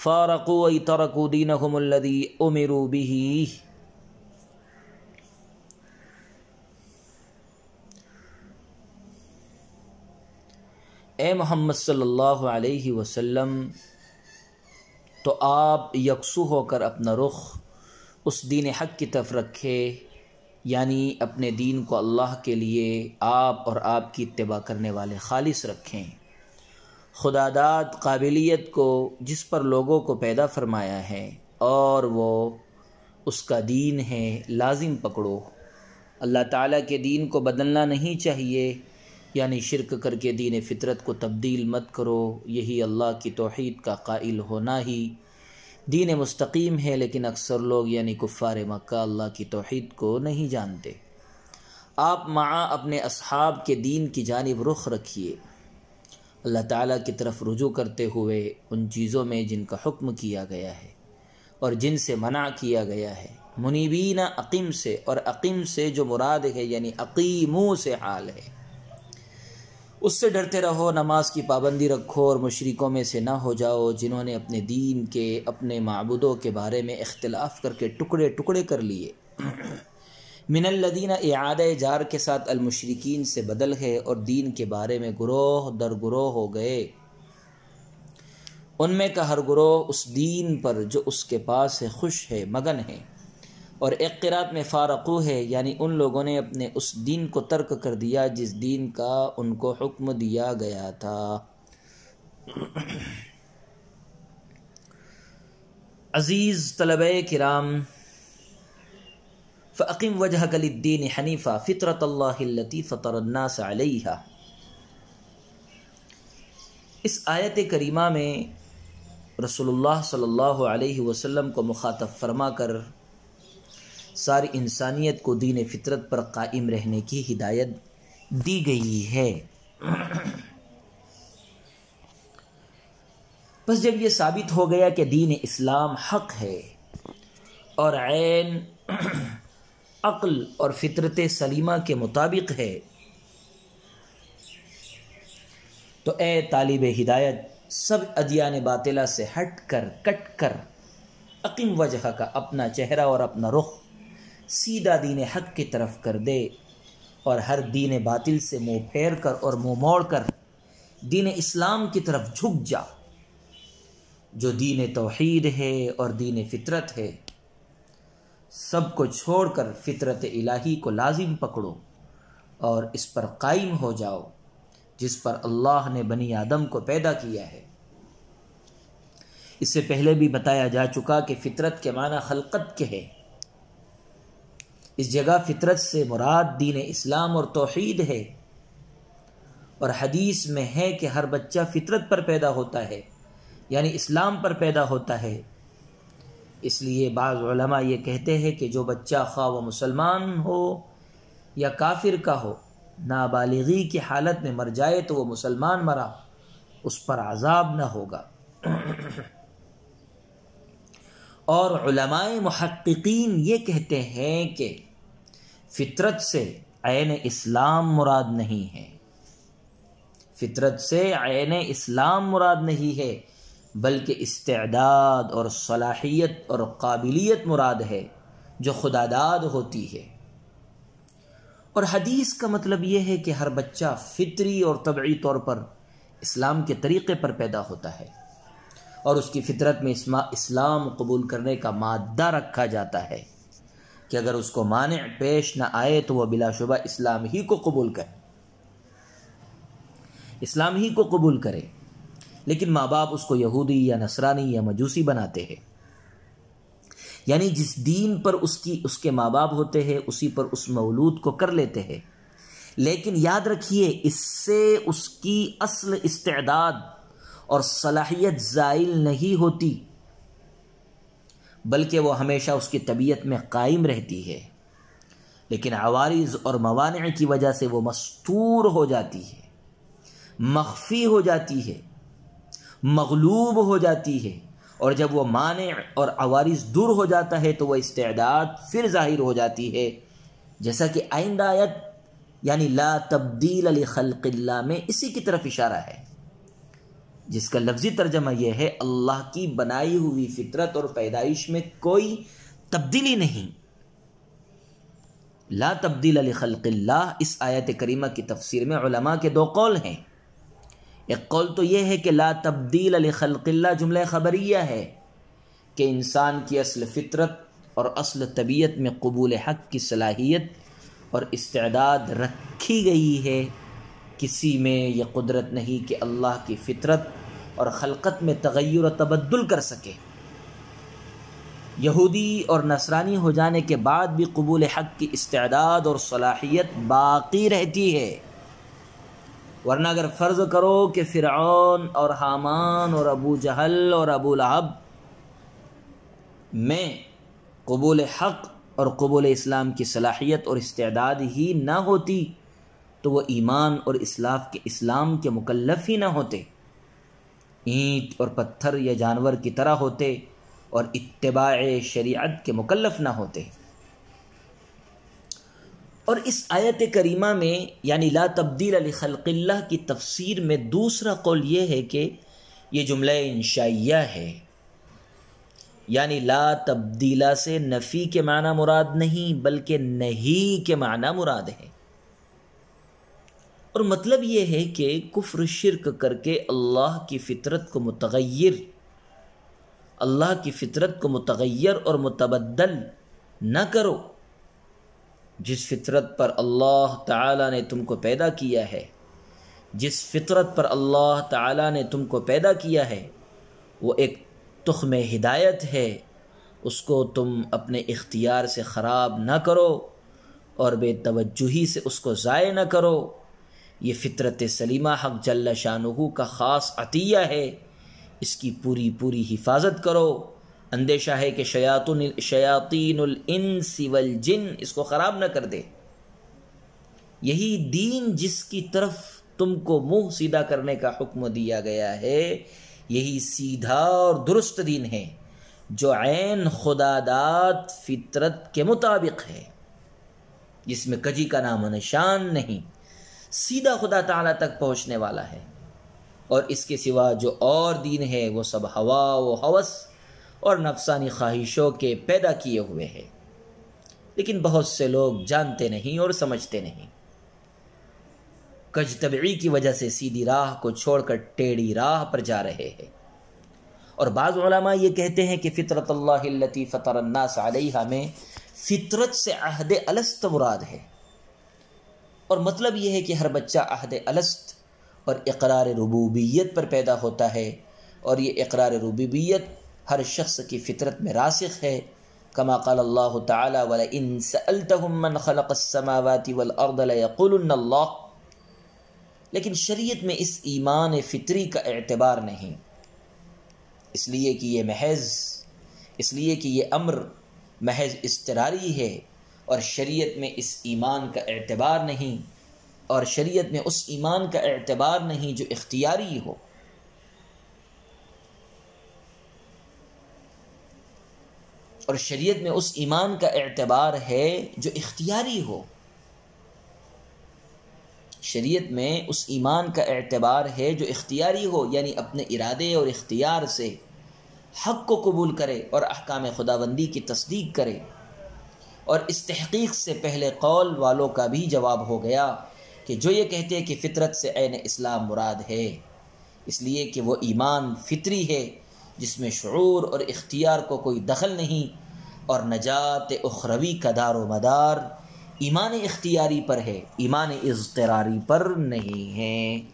फ़ारकू तरकू दीन हमदी उमिरू बिही। ए मोहम्मद सल्लल्लाहु अलैहि वसल्लम तो आप यकसू होकर अपना रुख उस दीन हक की तरफ़ रखे, यानी अपने दीन को अल्लाह के लिए आप और आपकी इतबा करने वाले खालिस रखें। खुदादाद काबिलियत को, जिस पर लोगों को पैदा फरमाया है, और वो उसका दीन है, लाजिम पकड़ो। अल्लाह ताला के दीन को बदलना नहीं चाहिए, यानी शिरक करके दीन फितरत को तब्दील मत करो, यही अल्लाह की तोहद का कायल होना ही दीन मुस्तकीम है, लेकिन अक्सर लोग, यानी कुफ़ार मक्का, अल्लाह की तोहद को नहीं जानते। आप माँ अपने असहाब के दीन की जानब रुख रखिए। अल्लाह ताला की तरफ़ रुजू करते हुए उन चीज़ों में जिनका हुक्म किया गया है और जिनसे मना किया गया है, मुनीबीना अकीम से और अकीम से जो मुराद है, यानी अकीमों से हाल है। उससे डरते रहो, नमाज़ की पाबंदी रखो और मुशरकों में से ना हो जाओ जिन्होंने अपने दीन के, अपने मबूदों के बारे में इख्तलाफ करके टुकड़े टुकड़े कर लिए। मिनल्लदीना इयाद जार के साथ अलमुशरकिन से बदल है और दीन के बारे में गुरोह दर गुरोह हो गए। उनमें का हर गुरोह उस दीन पर जो उसके पास है, खुश है, मगन है। और एक किरात में फ़ारकू है, यानी उन लोगों ने अपने उस दीन को तर्क कर दिया जिस दीन का उनको हुक्म दिया गया था। अज़ीज़ तलब किराम फ़कीम वजह गलिद्दीन हनीफ़ा फ़ितरत अल्लाती फ़तरन्नास अलैहा इस आयत करीमा में रसूलुल्लाह सल्लल्लाहु अलैहि वसल्लम को मुखातब फरमा कर सारी इंसानियत को दीन फितरत पर कायम रहने की हिदायत दी गई है। बस जब ये साबित हो गया कि दीन इस्लाम हक है और ऐन अक्ल और फितरत सलीमा के मुताबिक है। तो ए तालिब हिदायत, सब अदियान बातिला से हट कर, कट कर अकीम वजह का अपना चेहरा और अपना रुख सीधा दीन हक की तरफ़ कर दे और हर दीन बातिल से मुँह फेर कर और मुँह मोड़ कर दीन इस्लाम की तरफ़ झुक जा। जो दीन तोहीद है और दीन फितरत है सबको छोड़कर फितरत इलाही को लाजिम पकड़ो और इस पर कायम हो जाओ, जिस पर अल्लाह ने बनी आदम को पैदा किया है। इससे पहले भी बताया जा चुका कि फितरत के माना खलकत के है। इस जगह फितरत से मुराद दीन इस्लाम और तोहीद है और हदीस में है कि हर बच्चा फितरत पर पैदा होता है, यानी इस्लाम पर पैदा होता है। इसलिए बाज़ ये कहते हैं कि जो बच्चा खा व मुसलमान हो या काफिर का हो, नाबालिगी की हालत में मर जाए तो वो मुसलमान मरा, उस पर आज़ाब न होगा। और महक्कीन ये कहते हैं कि फितरत से आन इस्लाम मुराद नहीं है। फितरत से आन इस्लाम मुराद नहीं है। बल्कि इस्तेदाद और सलाहियत और काबिलियत मुराद है, जो खुदादाद होती है। और हदीस का मतलब यह है कि हर बच्चा फितरी और तबी तौर पर इस्लाम के तरीक़े पर पैदा होता है और उसकी फितरत में इस्लाम कबूल करने का मादा रखा जाता है कि अगर उसको माने पेश ना आए तो वह बिलाशुबा इस्लाम ही को कबूल करे। इस्लाम ही को कबूल करे। लेकिन माँ बाप उसको यहूदी या नसरानी या मजूसी बनाते हैं। यानी जिस दीन पर उसकी, उसके माँ बाप होते हैं, उसी पर उस मौलूद को कर लेते हैं। लेकिन याद रखिए, इससे उसकी असल इस्तेदाद और सलाहियत ज़ाइल नहीं होती, बल्कि वो हमेशा उसकी तबीयत में कायम रहती है। लेकिन आवारिज और मवान की वजह से वो मस्तूर हो जाती है, मख्फी हो जाती है। मगलूब हो जाती है। और जब वो माने और आवारिस दूर हो जाता है तो वह इस्तेदाद फिर ज़ाहिर हो जाती है। जैसा कि आइंदा आयत, यानी ला तब्दील अली खल्क़िल्ला में इसी की तरफ़ इशारा है। जिसका लफ्ज़ी तर्जमा यह है, अल्लाह की बनाई हुई फितरत और पैदाइश में कोई तब्दीली नहीं। ला तब्दील अली खल्क़िल्ला इस आयत करीमा की तफसीर में के दो कौल हैं। एक कौल तो यह है कि ला तब्दील अली खल्क़िल्ला जुमला ख़बरिया है कि इंसान की असल फितरत और असल तबीयत में कबूल हक़ की सलाहियत और इस्तेदाद रखी गई है। किसी में यह कुदरत नहीं कि अल्लाह की फितरत और खलकत में तगैर तबद्दुल कर सके। यहूदी और नसरानी हो जाने के बाद भी कबूल हक़ की इस्तेदाद और सलाहियत बाकी रहती है। वरना अगर फ़र्ज़ करो कि फ़िरौन और हामान और अबू जहल और अबू लहब में कबूल हक़ और कबूल इस्लाम की सलाहियत और इस्तेदाद ही ना होती तो वह ईमान और इस्लाफ के, इस्लाम के मुकल्लफ़ ही ना होते। ईंट और पत्थर या जानवर की तरह होते और इत्तबा शरीयत के मुकल्लफ़ ना होते। और इस आयत करीमा में, यानी ला तब्दील खल्क़िल्ला की तफसीर में दूसरा कौल ये है कि ये जुमला इंशाइया है। यानी ला तब्दीला से नफ़ी के माना मुराद नहीं, बल्कि नहीं के माना मुराद है। और मतलब ये है कि कुफ्र शिरक करके अल्लाह की फ़ितरत को मतगैर, अल्लाह की फ़ितरत को मतगैर और मुतबदल न करो। जिस फितरत पर अल्लाह ताला ने तुमको पैदा किया है, जिस फितरत पर अल्लाह ताला ने तुमको पैदा किया है, वो एक तुख्म हिदायत है। उसको तुम अपने इख्तियार से ख़राब ना करो और बेतवजही से उसको ज़ाय न करो। ये फ़ितरत सलीमा हक जल्ला शाहू का ख़ास अतिया है। इसकी पूरी पूरी हिफाजत करो। अंदेशा है कि शयातुन शयातीनस वल जिन, इसको ख़राब न कर दे। यही दीन जिसकी तरफ़ तुमको मुँह सीधा करने का हुक्म दिया गया है, यही सीधा और दुरुस्त दीन है, जो ऐन खुदादात फितरत के मुताबिक है। जिसमें कजी का नाम निशान नहीं, सीधा खुदा ताला तक पहुँचने वाला है। और इसके सिवा जो और दीन है, वो सब हवा व हवस और नफसानी ख्वाहिशों के पैदा किए हुए हैं। लेकिन बहुत से लोग जानते नहीं और समझते नहीं। कज तबी की वजह से सीधी राह को छोड़कर टेढ़ी राह पर जा रहे हैं। और बाज़ ये कहते हैं कि फ़ितरत अल्लाती फ़तरन्नास में फ़ितरत से अहद अलस्त मुराद है। और मतलब यह है कि हर बच्चा अहद अलस्त और इकरार रबूबियत पर पैदा होता है। और ये इकरार रबूबियत हर शख्स की फितरत में रासिक है। कमा कल अल्लाह सअलतहुमन खलक़मावाति लेकिन शरीयत में इस ईमान फ़ितरी का एतबार नहीं। इसलिए कि ये महज, इसलिए कि ये अम्र महज इसतरारी है और शरीयत में इस ईमान का एतबार नहीं, और शरीयत में उस ईमान का एतबार नहीं जो इख्तियारी हो। और शरीयत में उस ईमान का एतबार है जो इख्तियारी हो। शरीयत में उस ईमान का एतबार है जो इख्तियारी हो, यानी अपने इरादे और इख्तियार से हक़ को कबूल करे और अहकाम खुदाबंदी की तस्दीक करे। और इस तहकीक से पहले कौल वालों का भी जवाब हो गया कि जो ये कहते हैं कि फ़ितरत से ऐन इस्लाम मुराद है, इसलिए कि वो ईमान फितरी है जिसमें शूर और इख्तियार को कोई दखल नहीं और नजात उखरवी का दार मदार ईमान इख्तियारी पर है, ईमान इजतरारी पर नहीं है।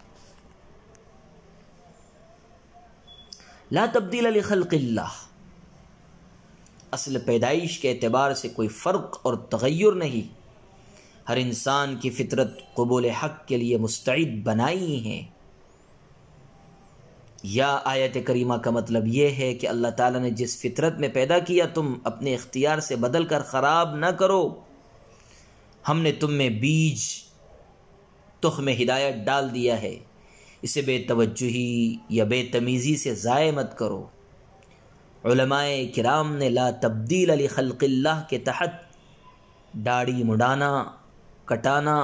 ला तब्दील खल्क़िल्ला असल पैदाइश के अतबार से कोई फ़र्क और तगैर नहीं। हर इंसान की फितरत कबूल हक़ के लिए मुस्तैद बनाई हैं। या आयत करीमा का मतलब ये है कि अल्लाह ताला ने जिस फितरत में पैदा किया, तुम अपने इख्तियार से बदल कर ख़राब न करो। हमने तुम में बीज, तुख में हिदायत डाल दिया है। इसे बेतवजुही या बेतमीज़ी से ज़ाय मत करो। किराम ने ला तब्दील अली खल्क़िल्ला के तहत दाढ़ी मुडाना, कटाना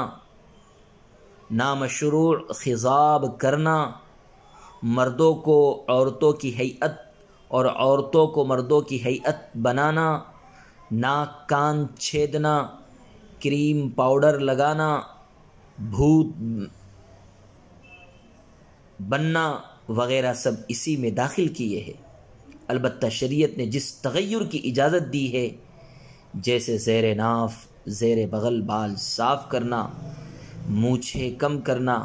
नामशरू खिजाब करना मर्दों को औरतों की हैत और औरतों को मर्दों की हैत बनाना, नाक कान छेदना, क्रीम पाउडर लगाना, भूत बनना वगैरह सब इसी में दाखिल किए हैं। अलबत् शरीयत ने जिस तगैर की इजाज़त दी है, जैसे ज़ेर नाफ, ज़ेर बगल बाल साफ़ करना, मूछे कम करना,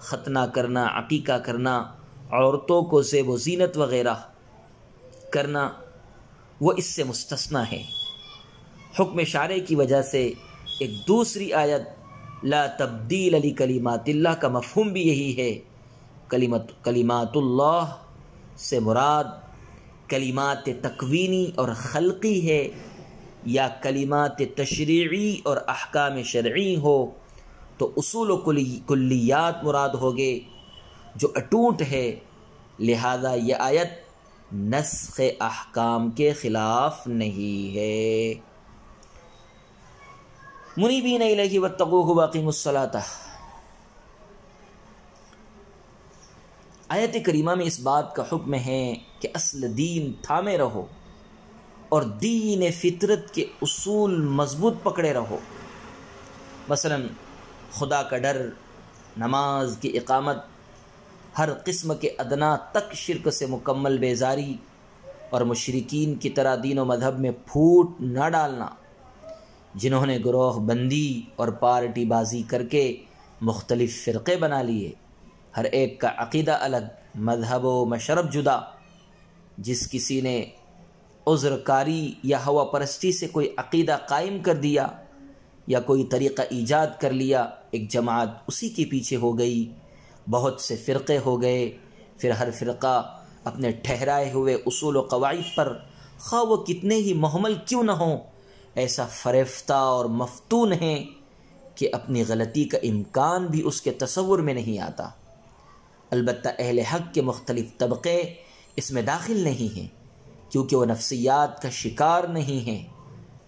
ख़तना करना अकीका करना औरतों को जेब व जीनत वगैरह करना वो इससे मुस्तना है। हुक्म शारे की वजह से एक दूसरी आयत, ला तब्दील अली कलीमातिल्ला का मफहम भी यही है। कलीमत, कलीमातुल्लाह से मुराद कलीमात तकवीनी और खलकी है या कलीमात तशरीी और अहकाम शर्ዒ हो तो उसूल कुल्लियात मुराद होगे जो अटूट है। लिहाजा ये आयत नस्ख अहकाम के ख़िलाफ़ नहीं है। मुनीबीन इलैहि वत्तक़ूहु वक़ीमुस्सलाता आयत करीमा में इस बात का हुक्म है कि असल दीन थामे रहो और दीन फितरत के उसूल मज़बूत पकड़े रहो। मसलन खुदा का डर, नमाज़ की इकामत हर किस्म के अदना तक शिरक से मुकम्मल बेजारी और मशरकिन की तरह दीन व में फूट न डालना, जिन्होंने ग्रोह बंदी और पार्टी बाजी करके मुख्तलिफ़ फ़िरक़े बना लिए। हर एक का अकीदा अलग मज़हब व मशरब जुदा, जिस किसी ने उज़्रकारी या हवा परस्ती से कोई अकीदा कायम कर दिया या कोई तरीक़ा ईजाद कर लिया, एक जमात उसी के पीछे हो गई। बहुत से फ़िरक़े हो गए। फिर हर फ़िरक़ा अपने ठहराए हुए असूल कवायद पर खा वो कितने ही महमल क्यों न हों, ऐसा फ़रेफ्ता और मफतून है कि अपनी गलती का इम्कान भी उसके तसवुर में नहीं आता। अलबत् अहल हक़ के मुख्तलिफ़ तबक़े इसमें दाखिल नहीं हैं, क्योंकि वह नफ्सियात का शिकार नहीं हैं,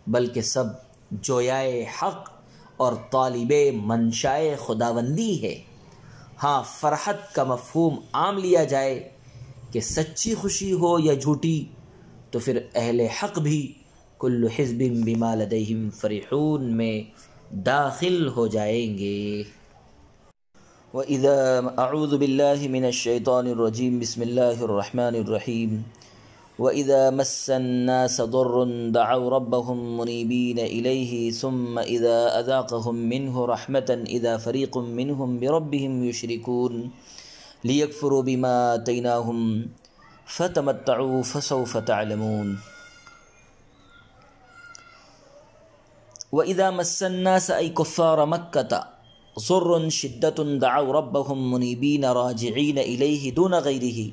बल्कि सब जोयाए हक़ और तालिब मनशाए खुदाबंदी है। हाँ फ़रहत का मफहूम आम लिया जाए कि सच्ची खुशी हो या झूठी तो फिर अहल हक़ भी कुल हिजबिम बिमा लदहिम फरीहून में दाखिल हो जाएँगे। व इदा अऊज़बिल्लिमिनशैतानरजीम बसमीम व इदा मस्सन्नास दुर्रुन दअव रब्बहुम मुनीबीन इलैहि सुम्म इदा अज़ाक़हुम मिन्हु रहमतन इदा फ़रीक़ुम मिन्हुम बिरब्बिहिम युशरिकून लियकफ़ुरू बिमा आतैनाहुम फ़तमत्तऊ फ़सौफ़ तअलमून व इदा मस्सन्नास ऐ कुफ़ार मक्कता ज़ुर्र शिद्दत दअव रब्बहुम मुनीबीन राजिईन इलैहि दून गैरिही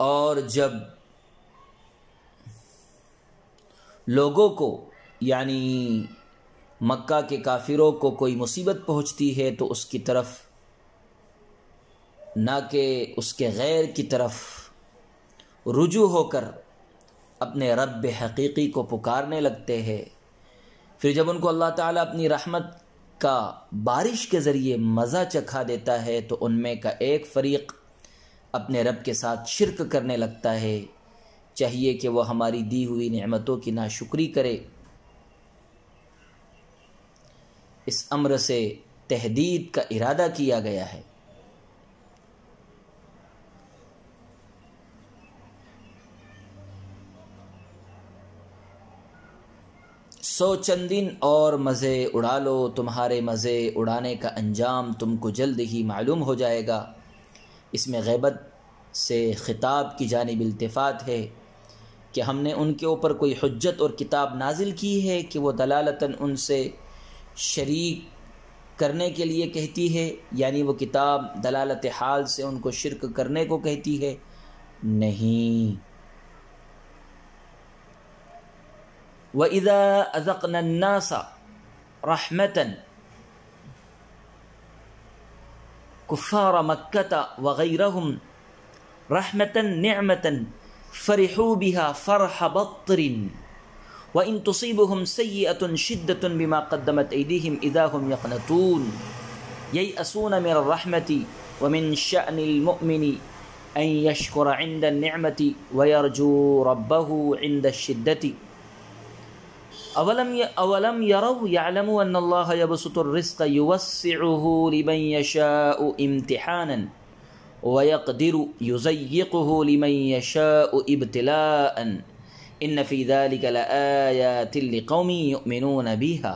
और जब लोगों को यानी मक्का के काफिरों को कोई मुसीबत पहुंचती है तो उसकी तरफ ना कि उसके गैर की तरफ़ रुजू होकर अपने रब हकीकी को पुकारने लगते हैं। फिर जब उनको अल्लाह ताला अपनी रहमत का बारिश के ज़रिए मज़ा चखा देता है तो उनमें का एक फ़रीक अपने रब के साथ शिरक करने लगता है। चाहिए कि वह हमारी दी हुई नेमतों की नाशुक्री करे। इस अम्र से तहदीद का इरादा किया गया है। सो चंदिन और मज़े उड़ा लो। तुम्हारे मज़े उड़ाने का अंजाम तुमको जल्द ही मालूम हो जाएगा। इसमें गैबत से ख़िताब की जानब इल्तफ़ात है कि हमने उनके ऊपर कोई हजत और किताब नाजिल की है कि वो दलालता उनसे शरीक करने के लिए कहती है, यानी वो किताब दलालत हाल से उनको शिरक करने को कहती है? नहीं। व इदा अज़क़न्नासा रहमतन कुफ़ार मक्कता वग़ैरहम रहमतन नमतन फ़रहू बिहा फ़रह बत्रिन व इन तुसीबहम सय्यतन शिद्दतन बिमा क़द्दमत ऐदीहिम इदा हम यक़नतून ययअसून मिन रहमती व मिन शअनिल मुअमिनी अन यशकुर इंद निअमती व यरजू रब्बहु इंद शिद्दती अवलम अवलम यरव यालमु अन्न अल्लाह यबसुतुर रिज़्क़ युवस्सिउहु लिमन यशाउ इम्तिहानन व यक़दिरु युज़य्यिकुहु लिमन यशाउ इब्तिलाअन इन फ़ी ज़ालिक लआयातिन लिक़ौमिन युमिनून बिहा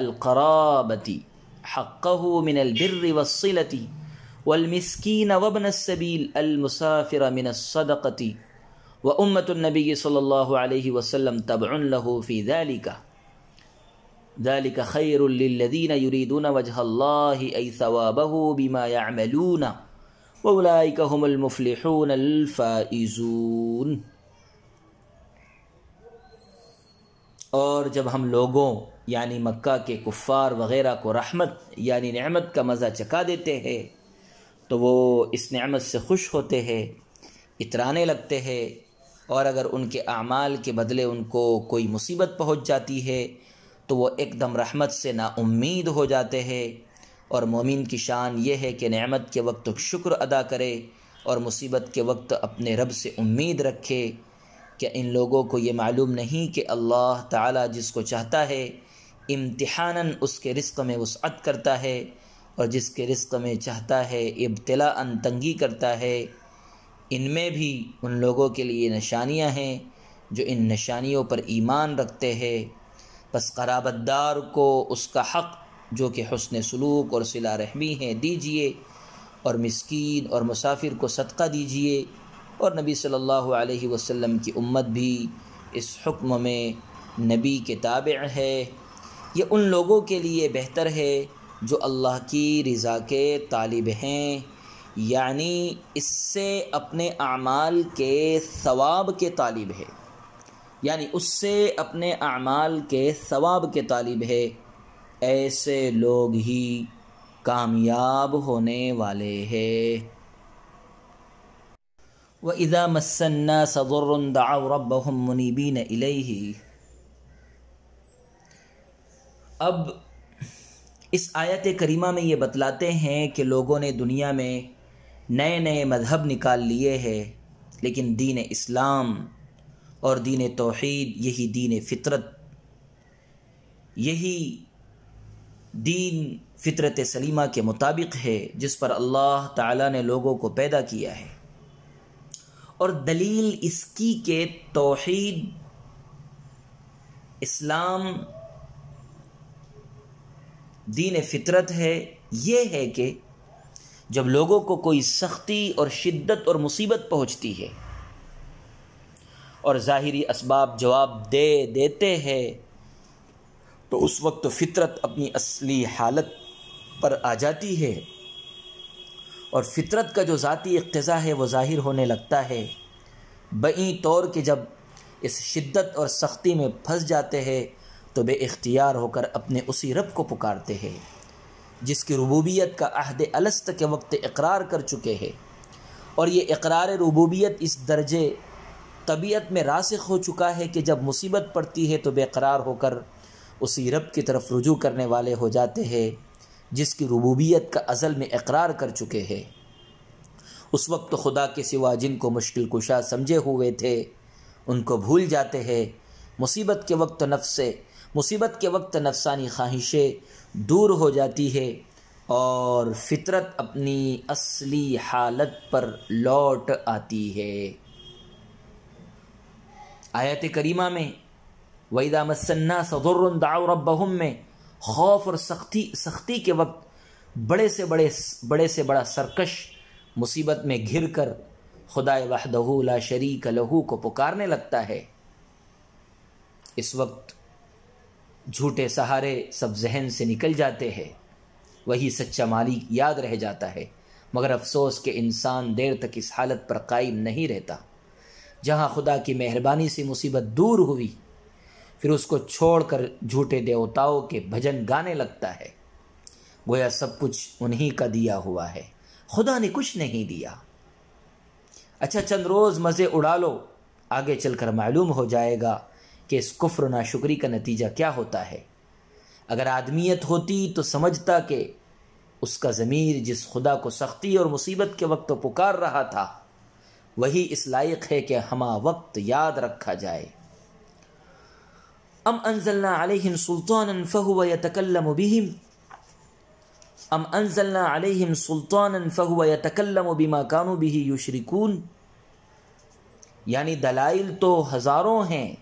अल क़राबति हक़्क़हु मिनल बिर्रि वस्सिलति वल मिस्कीन व उम्मतुलनबी सल्लल्लाहु अलैहि वसल्लम तबउन लहु फ़ी ज़ालिका ज़ालिका खैरुल्लिल्लज़ीन युरीदून वजहल्लाहि ऐ सवाबहु बिमा यअमलून व उलाइका हुमुल मुफ़्लिहून अल फ़ाइज़ून और जब हम लोगों, यानी मक्का के कुफ़ार वग़ैरह को रहमत, यानी नेमत का मज़ा चका देते हैं तो वो इस नेमत से खुश होते हैं, इतराने लगते हैं और अगर उनके अमाल के बदले उनको कोई मुसीबत पहुँच जाती है तो वो एकदम रहमत से ना उम्मीद हो जाते हैं। और मोमिन की शान ये है कि नेमत के वक्त शुक्र अदा करे और मुसीबत के वक्त अपने रब से उम्मीद रखे कि इन लोगों को ये मालूम नहीं कि अल्लाह ताला जिसको चाहता है, इम्तिहानन उसके रिस्क में वसअत करता है और जिसके रिस्क में चाहता है इब्तला तंगी करता है इनमें भी उन लोगों के लिए निशानियाँ हैं जो इन निशानियों पर ईमान रखते हैं। बस कराबतदार को उसका हक़, जो कि हसन सलूक और सिला रहमी है, दीजिए और मस्किन और मुसाफिर को सदका दीजिए। और नबी सल्लल्लाहु अलैहि वसल्लम की उम्मत भी इस हुक्म में नबी के ताबे है। ये उन लोगों के लिए बेहतर है जो अल्लाह की रज़ा के तालिब हैं। यानी इससे अपने अमाल के सवाब के तालिब है। यानी उससे अपने अमाल के सवाब के तालिब है। ऐसे लोग ही कामयाब होने वाले हैं। व इज़ा मसन्ना सदुर्रन दाव रब्बहुम मुनीबीन इलैहि। अब इस आयत करीमा में ये बतलाते हैं कि लोगों ने दुनिया में नए नए मज़हब निकाल लिए हैं, लेकिन दीन इस्लाम और दीन तोहद, यही दीन फितरत। यही दीन फितरत सलीमा के मुताबिक है, जिस पर अल्लाह ताला ने लोगों को पैदा किया है। और दलील इसकी के तोहद, इस्लाम दीन फितरत है, ये है कि जब लोगों को कोई सख्ती और शिद्दत और मुसीबत पहुँचती है और ज़ाहरी इसबाब जवाब दे देते हैं तो उस वक्त फितरत अपनी असली हालत पर आ जाती है और फितरत का जो ज़ाती इक़्तज़ा है वो ज़ाहिर होने लगता है। बई तौर के जब इस शिद्दत और सख्ती में फंस जाते हैं तो बे इख्तियार होकर अपने उसी रब को पुकारते हैं। जिसकी रबूबियत का अहद अलस्त के वक्त इकरार कर चुके हैं। और ये इकरार रबूबियत इस दर्जे तबीयत में रासिक हो चुका है कि जब मुसीबत पड़ती है तो बेकरार होकर उसी रब की तरफ़ रुजू करने वाले हो जाते हैं, जिसकी रबूबियत का अज़ल में इकरार कर चुके हैं। उस वक्त खुदा के सिवा जिनको मुश्किल कुशा समझे हुए थे, उनको भूल जाते हैं। मुसीबत के वक्त नफ्स मुसीबत के वक्त नफसानी ख्वाहिशें दूर हो जाती है और फितरत अपनी असली हालत पर लौट आती है। आयत करीमा में वैदा मसन्ना सदुर्रदाउरबहम में, खौफ और सख्ती सख्ती के वक्त बड़े से बड़े बड़े से बड़ा सरकश मुसीबत में घिर कर खुदा वहदहू ला शरीक लहू को पुकारने लगता है। इस वक्त झूठे सहारे सब जहन से निकल जाते हैं। वही सच्चा मालिक याद रह जाता है, मगर अफसोस के इंसान देर तक इस हालत पर कायम नहीं रहता। जहाँ खुदा की मेहरबानी से मुसीबत दूर हुई, फिर उसको छोड़कर झूठे देवताओं के भजन गाने लगता है। गोया सब कुछ उन्हीं का दिया हुआ है, खुदा ने कुछ नहीं दिया। अच्छा चंद रोज़ मज़े उड़ा लो, आगे चलकर मालूम हो जाएगा कि इस कुफ्र नाशुक्री का नतीजा क्या होता है? अगर आदमियत होती तो समझता कि उसका ज़मीर जिस खुदा को सख्ती और मुसीबत के वक्त पुकार रहा था, वही इस लायक है कि हमा वक्त याद रखा जाए। अम अनजलना अलैहिम सुल्तान फ़हुव यतकल्लम बिहिम। अम अनजलना अलैहिम सुल्तान फ़हुव यतकल्लम बिमा कानू बिही युशरिकून। यानी दलाइल तो हज़ारों हैं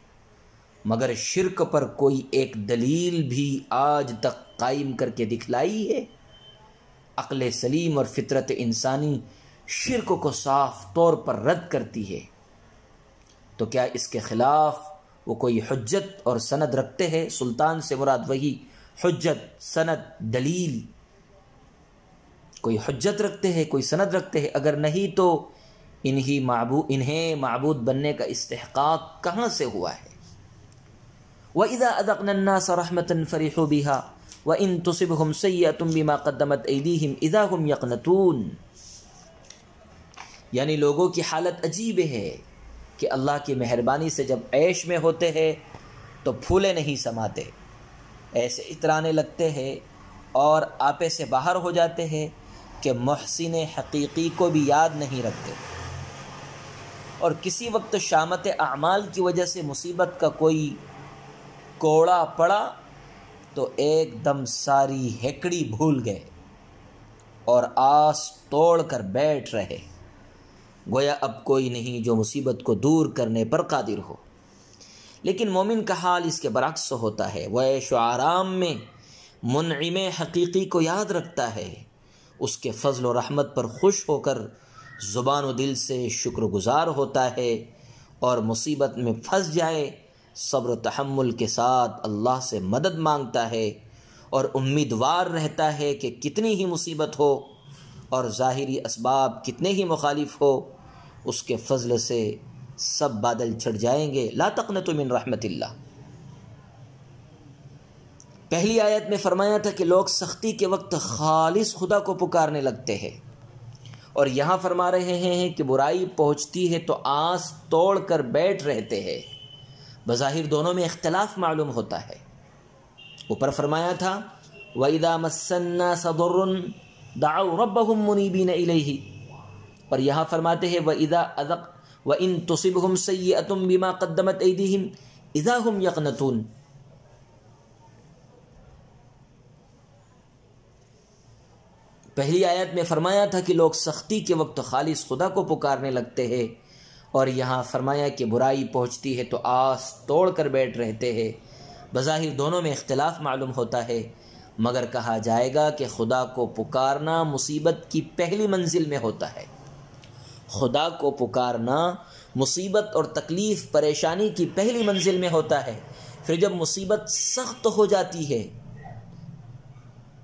मगर शिरक पर कोई एक दलील भी आज तक कायम करके दिखलाई है। अक़ल सलीम और फितरत इंसानी शिरक को साफ़ तौर पर रद्द करती है। तो क्या इसके ख़िलाफ़ वो कोई हजत और सनद रखते हैं? सुल्तान से मुराद वही हजत सनद, दलील। कोई हजत रखते हैं, कोई सनद रखते हैं? अगर नहीं तो इन्हीं मबू, इन्हें मबूद बनने का इस्तेकाक कहाँ से हुआ है? व इदा अदकन्नास रहमतन फ़रीह बिहा व इन तुसिब हम तुम बिमा कदमत एदीहिम इदा हम यकनतून यानी लोगों की हालत अजीब है कि अल्लाह की मेहरबानी से जब ऐश में होते हैं तो फूले नहीं समाते। ऐसे इतराने लगते हैं और आपे से बाहर हो जाते हैं कि महसिन हकीकी को भी याद नहीं रखते। और किसी वक्त शामत अमाल की वजह से मुसीबत का कोई कोड़ा पड़ा तो एकदम सारी हेकड़ी भूल गए और आस तोड़ कर बैठ रहे। गोया अब कोई नहीं जो मुसीबत को दूर करने पर कादिर हो। लेकिन मोमिन का हाल इसके बरक्स होता है। वह ऐश आराम में मुनम हकीकी को याद रखता है। उसके फजल व रहमत पर खुश होकर ज़ुबान दिल से शुक्रगुजार होता है और मुसीबत में फंस जाए सब्र तहमुल के साथ अल्लाह से मदद माँगता है और उम्मीदवार रहता है कि कितनी ही मुसीबत हो और ज़ाहरी इसबाब कितने ही मुखालिफ हो, उसके फजल से सब बादल छट जाएँगे। ला तकन तो मिन रहमतिल्ला पहली आयत में फरमाया था कि लोग सख्ती के वक्त खालिस खुदा को पुकारने लगते हैं और यहाँ फरमा रहे हैं कि बुराई पहुँचती है तो आस तोड़ कर बैठ रहते हैं। बज़ाहिर दोनों में इख्तलाफ मालूम होता है। ऊपर फरमाया था वईदा मसन्ना सदुर्रन दाऊ रब मुनीबीन इलही। और यहाँ फरमाते हैं व इदा अदक व इन तुसिबहुम सय्यतुम बिमा कद्दमत ऐदीहिम इदा हम यकनतून। पहली आयत में फरमाया था कि लोग सख्ती के वक्त खालिस खुदा को पुकारने लगते हैं। और यहाँ फरमाया कि बुराई पहुँचती है तो आस तोड़ कर बैठ रहते हैं। बज़ाहिर दोनों में इख्तलाफ मालूम होता है, मगर कहा जाएगा कि खुदा को पुकारना मुसीबत की पहली मंजिल में होता है। खुदा को पुकारना मुसीबत और तकलीफ़, परेशानी की पहली मंजिल में होता है। फिर जब मुसीबत सख्त हो जाती है,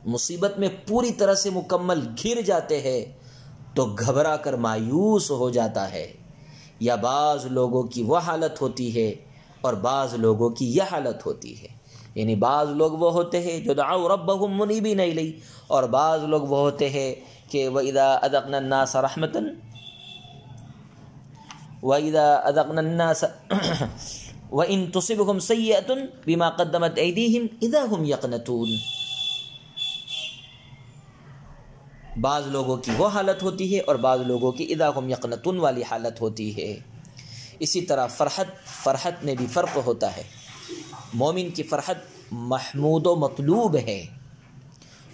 मुसीबत में पूरी तरह से मुकम्मल घिर जाते हैं तो घबरा कर मायूस हो जाता है। या बाज़ लोगों की वह हालत होती है और बाज़ लोगों की यह हालत होती है। यानी बाज़ लोग वो होते हैं जो दाऊ रब मुनी भी नहीं ली और बाज़ लोग वो होते हैं कि व इदा अदकन्नास रहमतन, व इदा अदकन्नास व इन तुसिबहुम सय्यतुन बिमा कद्दमत ऐदीहिम इदा हम यकनतून। बाज़ लोगों की वो हालत होती है और बाज़ लोगों की इदा हम यकनतुन वाली हालत होती है। इसी तरह फ़रहत फ़रहत में भी फ़र्क होता है। मोमिन की फ़रहत महमूद मतलूब है।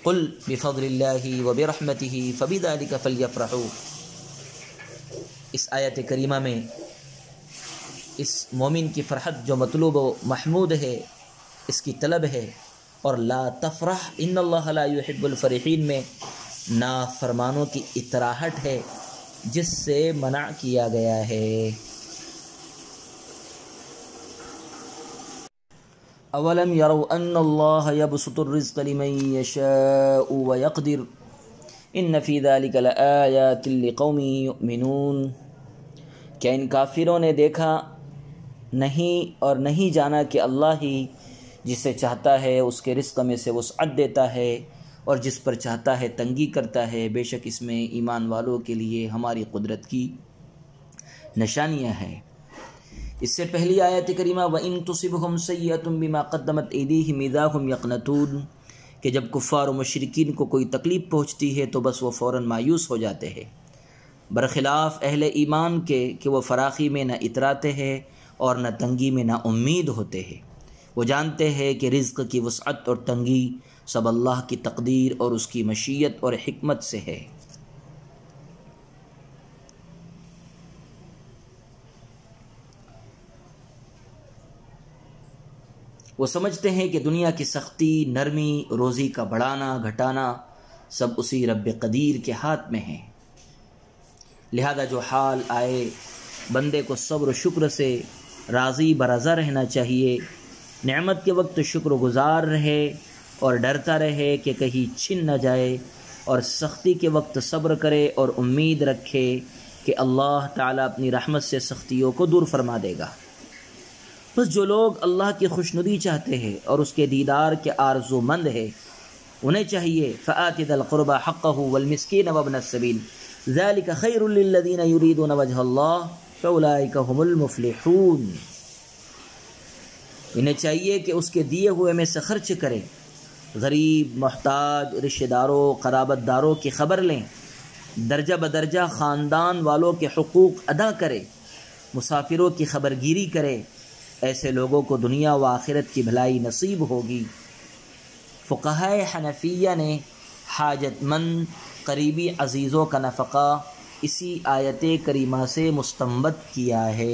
कुल बिफ़ल व बरहमती फ़बीदाली का फ़लफ़रहू इस आयत करीमा में इस मोमिन की फ़रहत जो मतलूब महमूद है, इसकी तलब है। और ला तफ़रह इन युहिब्बुल में ना फरमानों की इतराहट है, जिससे मना किया गया है। अवलम यरौ अन्नल्लाह यबसुतुर्रिज़्क़ लिमन यशाउ व यक़दिर इन युमिनून। क्या इन काफिरों ने देखा नहीं और नहीं जाना कि अल्लाह ही जिसे चाहता है उसके रिस्क में से वसअत देता है? और जिस पर चाहता है तंगी करता है, बेशक इसमें ईमान वालों के लिए हमारी कुदरत की निशानियाँ हैं। इससे पहली आयत करीमा व इन तुसिबहम सैयतुम बिमा कद्दमत ऐदीहिम इदाहुम यकनतून कि जब कुफ़ार व मशरकिन को कोई तकलीफ़ पहुँचती है तो बस वह फ़ौर मायूस हो जाते हैं। बरखिलाफ़ अहल ईमान के, कि वह फ़राखी में न इतराते हैं और न तंगी में ना उम्मीद होते हैं। वो जानते हैं कि रिज़्क़ की वसअत और तंगी सब अल्लाह की तकदीर और उसकी मशीयत और हमत से है। वो समझते हैं कि दुनिया की सख्ती, नरमी, रोज़ी का बढ़ाना, घटाना सब उसी रब कदीर के हाथ में है। लिहाजा जो हाल आए, बंदे को सब्र शुक्र से राज़ी बरज़ा रहना चाहिए। नेमत के वक्त शुक्र गुज़ार रहे और डरता रहे कि कहीं छिन न जाए और सख्ती के वक्त सब्र करे और उम्मीद रखे कि अल्लाह ताला अपनी रहमत से सख्तियों को दूर फरमा देगा। बस जो लोग अल्लाह की खुशनुदी चाहते हैं और उसके दीदार के आरजूमंद है, उन्हें चाहिए फ़ातदलक़ुरबा हक़ वलमस्किन वबन सबील। ज़ालिक खैरुल्लदीन युरीदून वजह फ़ौलाइकहुमुलमुफ़्लिहून इन्हें चाहिए कि उसके दिए हुए में से खर्च करें गरीब मोहताज रिश्तेदारों क़राबतदारों की ख़बर लें दर्जा बदर्जा ख़ानदान वालों के हकूक़ अदा करें मुसाफिरों की खबरगिरी करें ऐसे लोगों को दुनिया व आखिरत की भलाई नसीब होगी फ़ुकह हनफिया ने हाजतमंद करीबी अजीज़ों का नफ़ा इसी आयत करीमा से मुस्तमद किया है